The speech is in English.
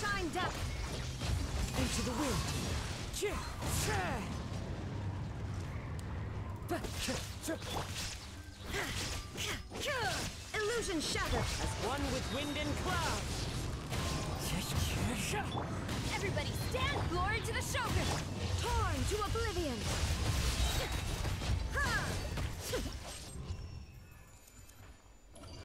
Shine down. Into the wind. Illusion shattered. As one with wind and cloud. Everybody stand. Glory to the Shogun. Torn to oblivion.